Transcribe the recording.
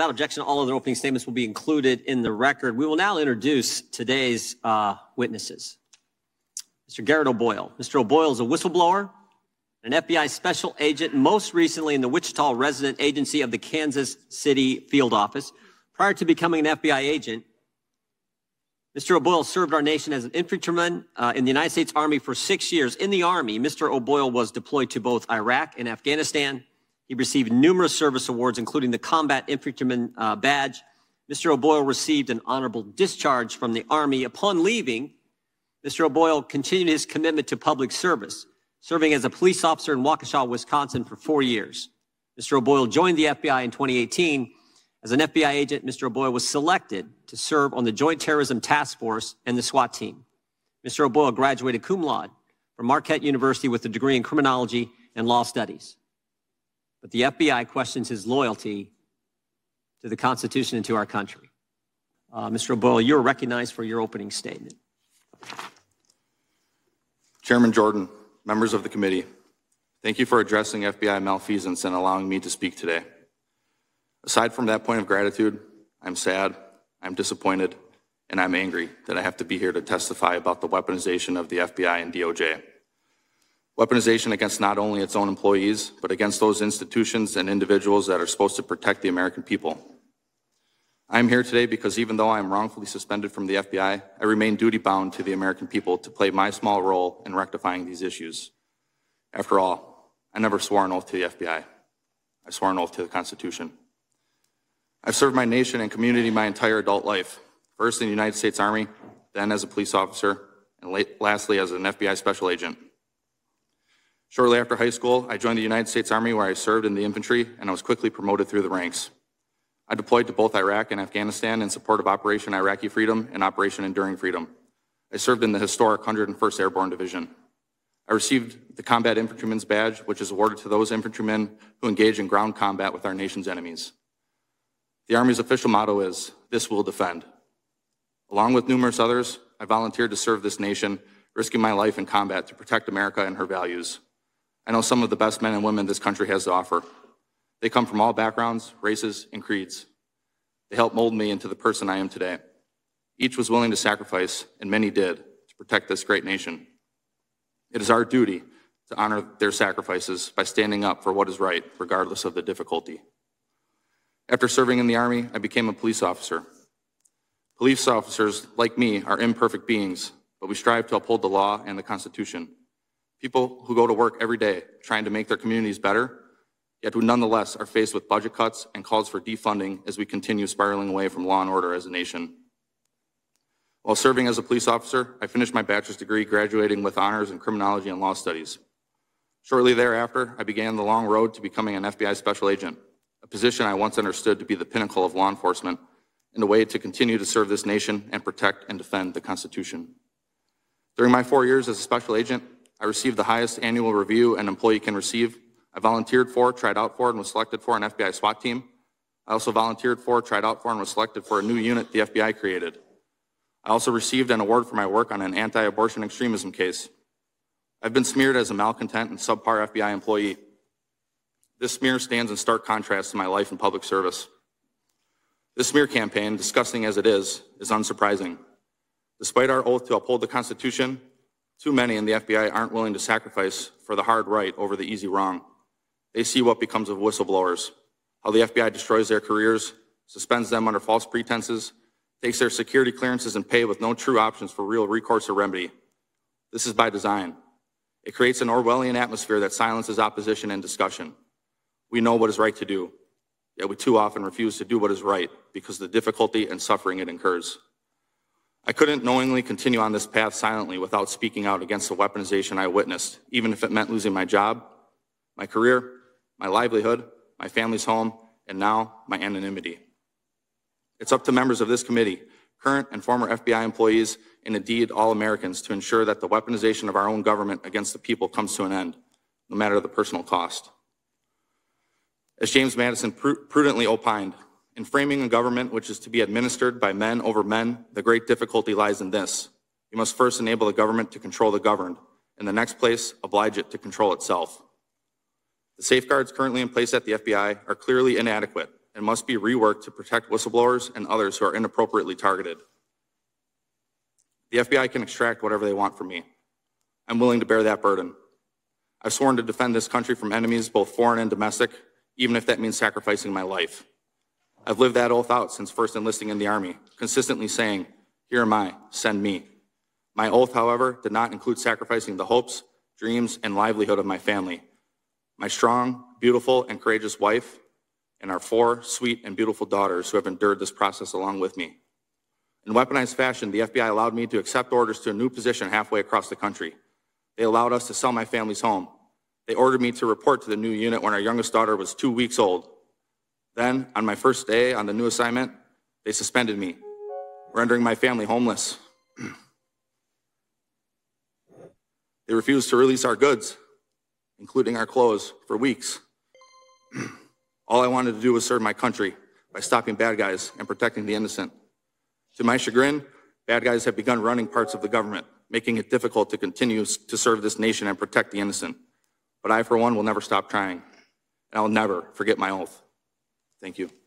Without objection, all other opening statements will be included in the record. We will now introduce today's uh, witnesses. Mr. Garrett O'Boyle. Mr. O'Boyle is a whistleblower, an FBI special agent, most recently in the Wichita resident agency of the Kansas City field office. Prior to becoming an FBI agent, Mr. O'Boyle served our nation as an infantryman uh, in the United States Army for six years. In the Army, Mr. O'Boyle was deployed to both Iraq and Afghanistan. He received numerous service awards, including the Combat Infantryman uh, Badge. Mr. O'Boyle received an honorable discharge from the Army. Upon leaving, Mr. O'Boyle continued his commitment to public service, serving as a police officer in Waukesha, Wisconsin for four years. Mr. O'Boyle joined the FBI in 2018 as an FBI agent, Mr. O'Boyle was selected to serve on the Joint Terrorism Task Force and the SWAT team. Mr. O'Boyle graduated cum laude from Marquette University with a degree in criminology and law studies. But the FBI questions his loyalty to the Constitution and to our country. Uh, Mr. O'Boyle, you're recognized for your opening statement. Chairman Jordan, members of the committee, thank you for addressing FBI malfeasance and allowing me to speak today. Aside from that point of gratitude, I'm sad, I'm disappointed, and I'm angry that I have to be here to testify about the weaponization of the FBI and DOJ. Weaponization against not only its own employees, but against those institutions and individuals that are supposed to protect the American people. I'm here today because even though I am wrongfully suspended from the FBI, I remain duty bound to the American people to play my small role in rectifying these issues. After all, I never swore an oath to the FBI. I swore an oath to the Constitution. I've served my nation and community my entire adult life, first in the United States Army, then as a police officer, and lastly as an FBI special agent. Shortly after high school, I joined the United States Army where I served in the infantry and I was quickly promoted through the ranks. I deployed to both Iraq and Afghanistan in support of Operation Iraqi Freedom and Operation Enduring Freedom. I served in the historic 101st Airborne Division. I received the Combat Infantryman's Badge, which is awarded to those infantrymen who engage in ground combat with our nation's enemies. The Army's official motto is, this will defend. Along with numerous others, I volunteered to serve this nation, risking my life in combat to protect America and her values. I know some of the best men and women this country has to offer. They come from all backgrounds, races, and creeds. They helped mold me into the person I am today. Each was willing to sacrifice, and many did, to protect this great nation. It is our duty to honor their sacrifices by standing up for what is right, regardless of the difficulty. After serving in the Army, I became a police officer. Police officers, like me, are imperfect beings, but we strive to uphold the law and the Constitution. People who go to work every day trying to make their communities better, yet who nonetheless are faced with budget cuts and calls for defunding as we continue spiraling away from law and order as a nation. While serving as a police officer, I finished my bachelor's degree graduating with honors in criminology and law studies. Shortly thereafter, I began the long road to becoming an FBI special agent a position I once understood to be the pinnacle of law enforcement, and a way to continue to serve this nation and protect and defend the Constitution. During my four years as a special agent, I received the highest annual review an employee can receive. I volunteered for, tried out for, and was selected for an FBI SWAT team. I also volunteered for, tried out for, and was selected for a new unit the FBI created. I also received an award for my work on an anti-abortion extremism case. I've been smeared as a malcontent and subpar FBI employee. This smear stands in stark contrast to my life in public service. This smear campaign, disgusting as it is, is unsurprising. Despite our oath to uphold the Constitution, too many in the FBI aren't willing to sacrifice for the hard right over the easy wrong. They see what becomes of whistleblowers, how the FBI destroys their careers, suspends them under false pretenses, takes their security clearances and pay with no true options for real recourse or remedy. This is by design. It creates an Orwellian atmosphere that silences opposition and discussion. We know what is right to do, yet we too often refuse to do what is right because of the difficulty and suffering it incurs. I couldn't knowingly continue on this path silently without speaking out against the weaponization I witnessed, even if it meant losing my job, my career, my livelihood, my family's home, and now my anonymity. It's up to members of this committee, current and former FBI employees, and indeed all Americans to ensure that the weaponization of our own government against the people comes to an end, no matter the personal cost. As James Madison pr prudently opined, in framing a government which is to be administered by men over men, the great difficulty lies in this. You must first enable the government to control the governed. In the next place, oblige it to control itself. The safeguards currently in place at the FBI are clearly inadequate, and must be reworked to protect whistleblowers and others who are inappropriately targeted. The FBI can extract whatever they want from me. I'm willing to bear that burden. I've sworn to defend this country from enemies, both foreign and domestic, even if that means sacrificing my life. I've lived that oath out since first enlisting in the Army, consistently saying, Here am I, send me. My oath, however, did not include sacrificing the hopes, dreams, and livelihood of my family. My strong, beautiful, and courageous wife, and our four sweet and beautiful daughters who have endured this process along with me. In weaponized fashion, the FBI allowed me to accept orders to a new position halfway across the country. They allowed us to sell my family's home. They ordered me to report to the new unit when our youngest daughter was two weeks old. Then, on my first day on the new assignment, they suspended me, rendering my family homeless. they refused to release our goods, including our clothes, for weeks. All I wanted to do was serve my country by stopping bad guys and protecting the innocent. To my chagrin, bad guys have begun running parts of the government, making it difficult to continue to serve this nation and protect the innocent. But I, for one, will never stop trying, and I'll never forget my oath. Thank you.